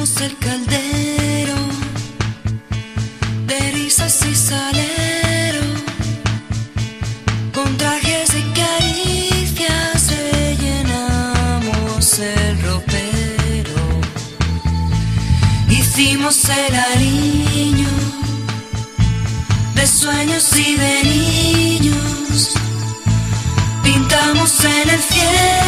El caldero de risas y salero. Con trajes y caricias rellenamos el ropero. Hicimos el aliño de sueños y de niños. Pintamos en el cielo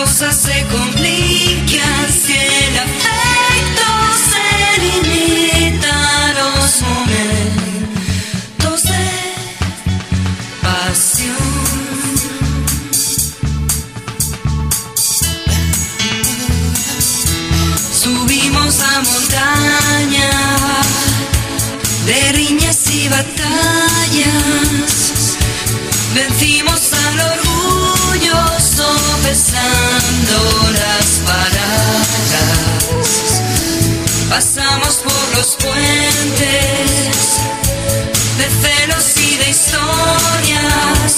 cosas se complican si el afecto se limita a los momentos de pasión. Subimos la montaña de riñas y batallas. Vencimos al orgullo sopesando las palabras. Pasamos por los puentes de celos y de historias.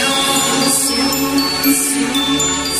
Momentos de pasión.